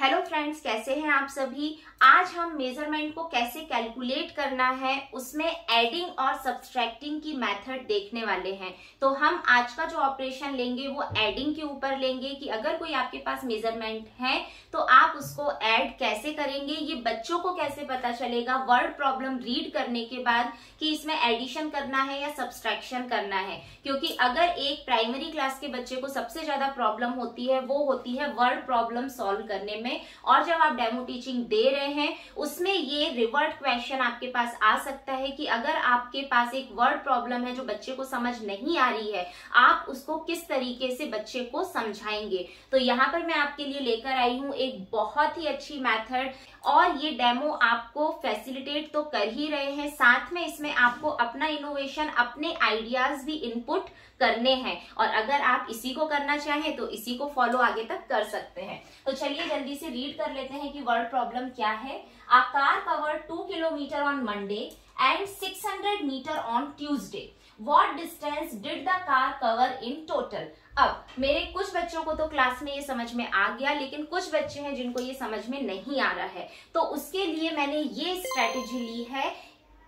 Hello friends कैसे हैं आप सभी? आज हम मेज़रमेंट को कैसे कैलकुलेट करना है, उसमें एडिंग और सब्सट्रैक्टिंग की मेथड देखने वाले हैं। तो हम आज का जो ऑपरेशन लेंगे, वो एडिंग के ऊपर लेंगे कि अगर कोई आपके पास मेज़रमेंट है तो आप उसको ऐड कैसे करेंगे, ये बच्चों को कैसे पता चलेगा वर्ड प्रॉब्लम रीड करने के बाद कि इसमें एडिशन करना है या सब्सट्रैक्शन करना है। क्योंकि अगर एक प्राइमरी क्लास के बच्चे को सबसे ज़्यादा प्रॉब्लम होती है, वो होती है वर्ड प्रॉब्लम सॉल्व करने में। में। और जब आप डेमो टीचिंग दे रहे हैं, उसमें ये रिवर्ट क्वेश्चन आपके पास आ सकता है कि अगर आपके पास एक वर्ड प्रॉब्लम है जो बच्चे को समझ नहीं आ रही है, आप उसको किस तरीके से बच्चे को समझाएँगे। तो यहाँ पर मैं आपके लिए लेकर आई हूँ एक बहुत ही अच्छी मैथड और ये डेमो आपको फैसिलिटेट तो कर ही रहे हैं। साथ में इसमें आपको अपना इनोवेशन अपने आइडियाज़ भी इनपुट करने हैं। और अगर आप इसी को करना चाहें तो इसी को फॉलो आगे तक कर सकते हैं। तो चलिए जल्दी से रीड कर लेते हैं कि वर्ड प्रॉब्लम क्या है। A car cover two kilometre on Monday and 600 metre on Tuesday what distance did the car cover in total अब, मेरे कुछ बच्चों को तो क्लास में ये समझ में आ गया, लेकिन कुछ बच्चे हैं जिनको ये समझ में नहीं आ रहा है। तो उसके लिए मैंने ये स्ट्रेटेजी ली है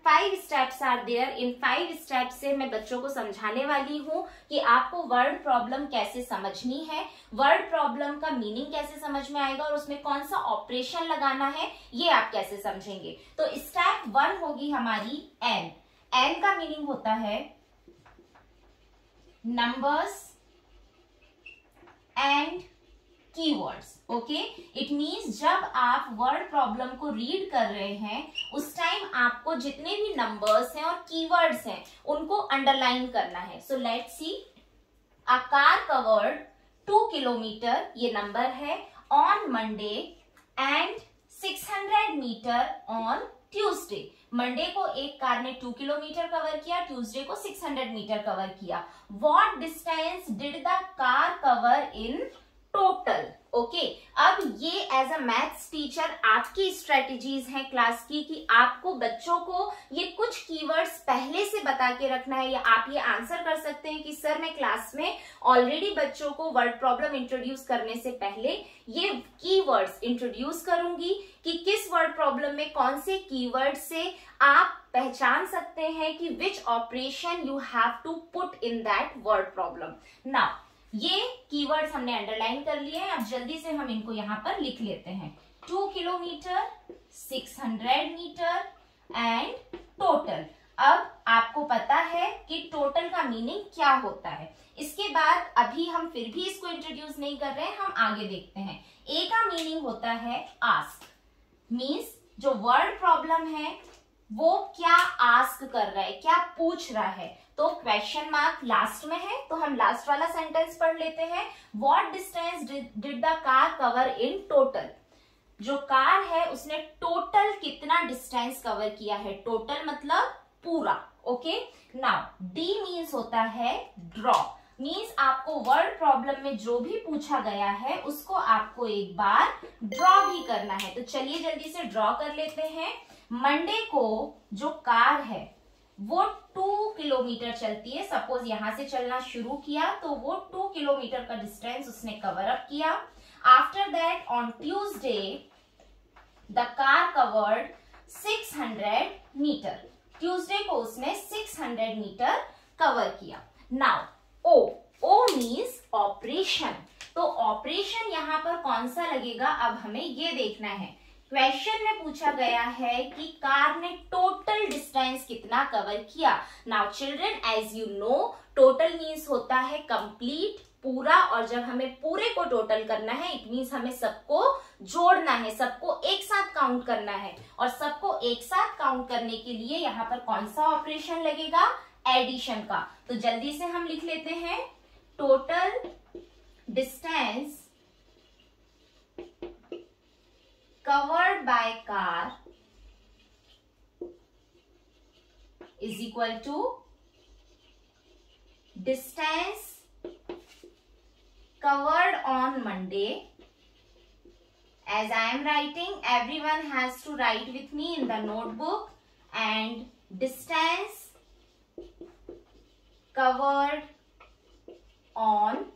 five steps are there in five steps से मैं बच्चों को समझाने वाली हूँ कि आपको वर्ड प्रॉब्लम कैसे समझनी है वर्ड प्रॉब्लम का मीनिंग कैसे समझ में आएगा और उसमें कौन सा ऑपरेशन लगाना है, ये आप कैसे समझेंगे। तो स्टेप वन होगी हमारी एन एन का मीनिंग होता है numbers and keywords okay it means जब आप वर्ड प्रॉब्लम को रीड कर रहे हैं, उस टाइम आपको जितने भी नंबर्स हैं और कीवर्ड्स हैं, उनको अंडरलाइन करना है। So let see a car covered two kilometre ये नंबर है on Monday and 600 metre on Tuesday Monday को एक कार ने टू किलोमीटर कवर किया ट्यूसडे को 600 मीटर कवर किया। What distance did the car cover in total okay okay, अब ये एज अ मैथ्स टीचर आपकी स्ट्रेटेजीज हैं क्लास की कि आपको बच्चों को ये कुछ कीवर्ड्स पहले से बता के रखना है या आप ये आंसर कर सकते हैं कि सर मैं क्लास में ऑलरेडी बच्चों को वर्ड प्रॉब्लम इंट्रोड्यूस करने से पहले ये कीवर्ड्स इंट्रोड्यूस करूँगी कि किस वर्ड प्रॉब्लम में कौन से कीवर्ड से आप पहचान सकते हैं कि which operation you have to put in that word problem now ये कीवर्ड्स हमने अंडरलाइन कर लिए हैं, अब जल्दी से हम इनको यहाँ पर लिख लेते हैं। Two kilometre, six hundred metre and total. अब आपको पता है कि टोटल का मीनिंग क्या होता है। इसके बाद अभी हम फिर भी इसको इंट्रोड्यूस नहीं कर रहे हैं हम आगे देखते हैं। ए का मीनिंग होता है आस्क मीन्स जो वर्ड प्रॉब्लम है वो क्या आस्क कर रहा है, क्या पूछ रहा है? तो क्वेश्चन मार्क लास्ट में है तो हम लास्ट वाला सेंटेंस पढ़ लेते हैं। What distance did the car cover in total जो कार है, उसने टोटल कितना डिस्टेंस कवर किया है? टोटल मतलब पूरा ओके नाउ डी मीन्स होता है ड्रॉ मीन्स आपको वर्ड प्रॉब्लम में जो भी पूछा गया है, उसको आपको एक बार ड्रॉ भी करना है। तो चलिए जल्दी से ड्रॉ कर लेते हैं। मंडे को जो कार है, वो टू किलोमीटर चलती है। सपोज़ यहाँ से चलना शुरू किया तो वो टू किलोमीटर का डिस्टेंस उसने कवर अप किया। After that on Tuesday the car covered 600 metre Tuesday को उसने 600 मीटर कवर किया। Now O O means operation तो ऑपरेशन यहाँ पर कौन सा लगेगा? अब हमें ये देखना है। क्वेश्चन में पूछा गया है कि कार ने टोटल डिस्टेंस कितना कवर किया? Now children as you know total means होता है कंप्लीट पूरा, और जब हमें पूरे को टोटल करना है इट मीन्स हमें सबको जोड़ना है, सबको एक साथ काउंट करना है। और सबको एक साथ काउंट करने के लिए यहाँ पर कौन सा ऑपरेशन लगेगा? एडिशन का। तो जल्दी से हम लिख लेते हैं। Total distance covered by car is equal to distance covered on Monday. As I am writing, everyone has to write with me in the notebook and distance covered on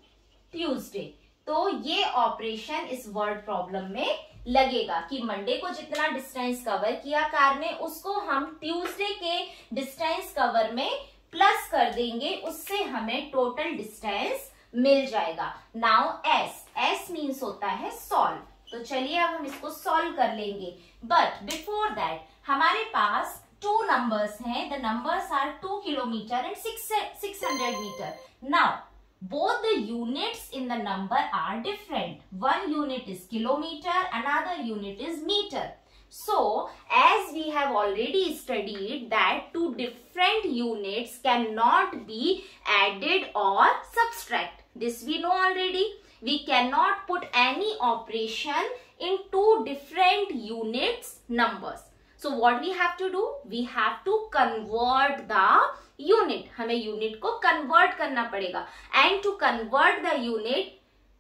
Tuesday. तो ये ऑपरेशन इस word problem में लगेगा कि Monday को जितना distance cover किया car ने, उसको हम ट्यूसडे के डिस्टेंस कवर में प्लस कर देंगे, उससे हमें टोटल डिस्टेंस मिल जाएगा। नाउ एस एस मीन्स होता है सॉल्व तो चलिए अब हम इसको सॉल्व कर लेंगे। बट बिफोर दैट हमारे पास टू नंबर्स हैं। The numbers are two kilometre and six six hundred metre now both the units in the number are different. One unit is kilometer, another unit is meter. So, as we have already studied that two different units cannot be added or subtract. This we know already. We cannot put any operation in two different units numbers. So, what we have to do? We have to convert the unit हमें unit को convert करना पड़ेगा। And to convert the unit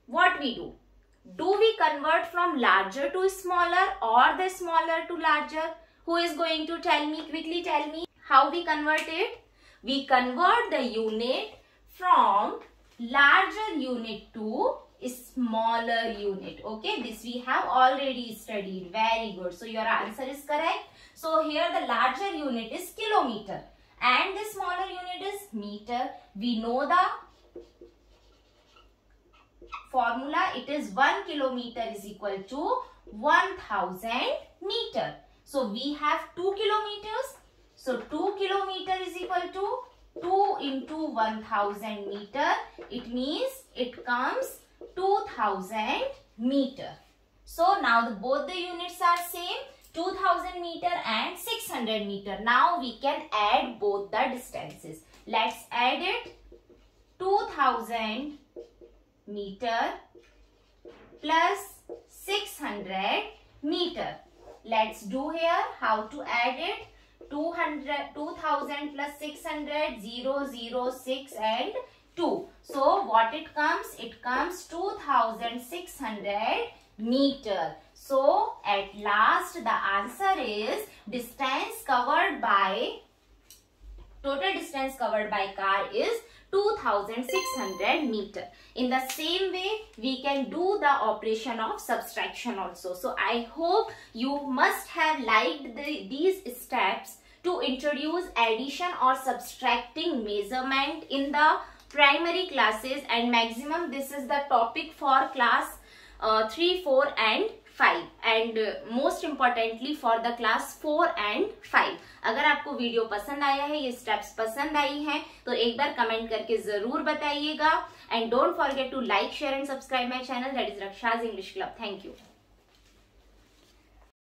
what we do do we convert from larger to smaller और the smaller to larger who is going to tell me quickly tell me how we convert it we convert the unit from larger unit to smaller unit. Okay, this we have already studied. Very good. So, your answer is correct. So, here the larger unit is kilometer. And the smaller unit is meter. We know the formula. It is 1 kilometer is equal to 1000 meter. So we have 2 kilometers. So 2 kilometer is equal to 2 into 1000 meter. It means it comes 2000 meter. So now the, both the units are same. 2000 meter and 600 meter. Now we can add both the distances. Let's add it. 2000 meter plus 600 meter. Let's do here how to add it. 200, 2000 plus 600, 0, 0, 6 and 2. So what it comes? It comes 2600 meter. So, at last the answer is distance covered by, total distance covered by car is 2600 meter. In the same way, we can do the operation of subtraction also. So, I hope you must have liked the, these steps to introduce addition or subtracting measurement in the primary classes and maximum this is the topic for class uh, 3, 4 and five and most importantly for the class four and five अगर आपको video पसंद आया है, ये steps पसंद आई हैं तो एक बार कमेंट करके ज़रूर बताइएगा। And don't forget to like share and subscribe my channel that is Raksha's English club thank you